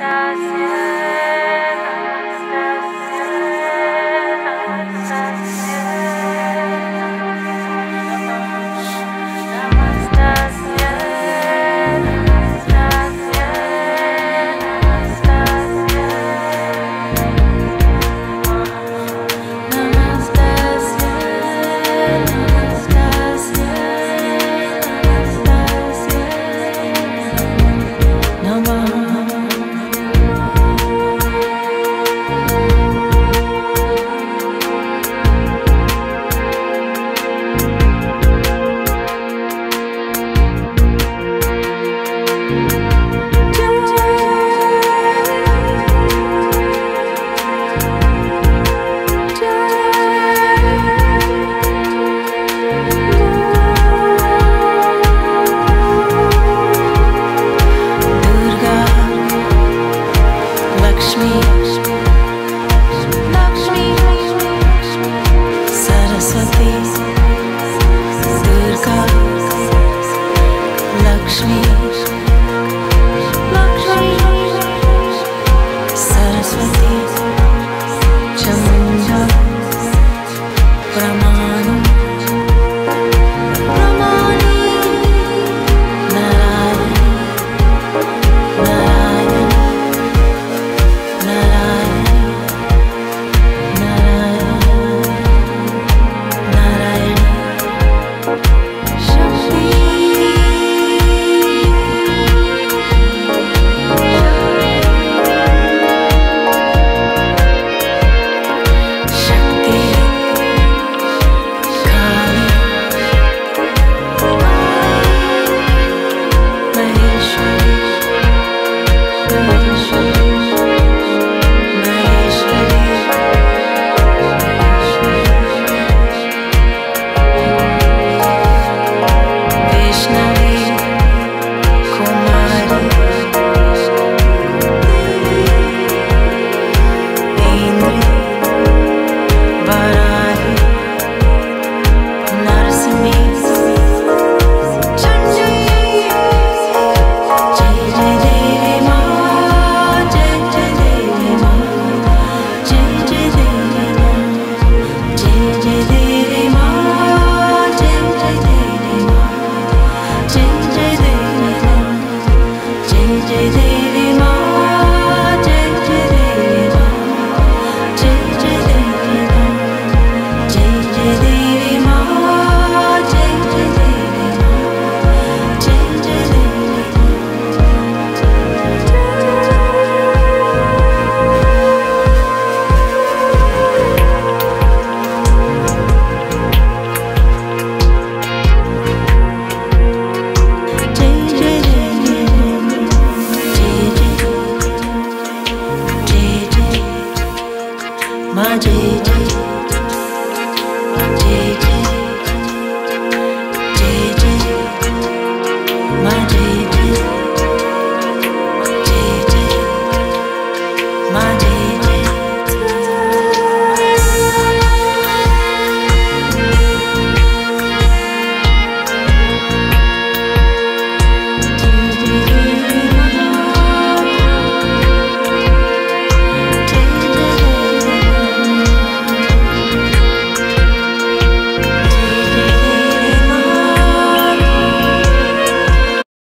gracias. touch me. did it. Did it.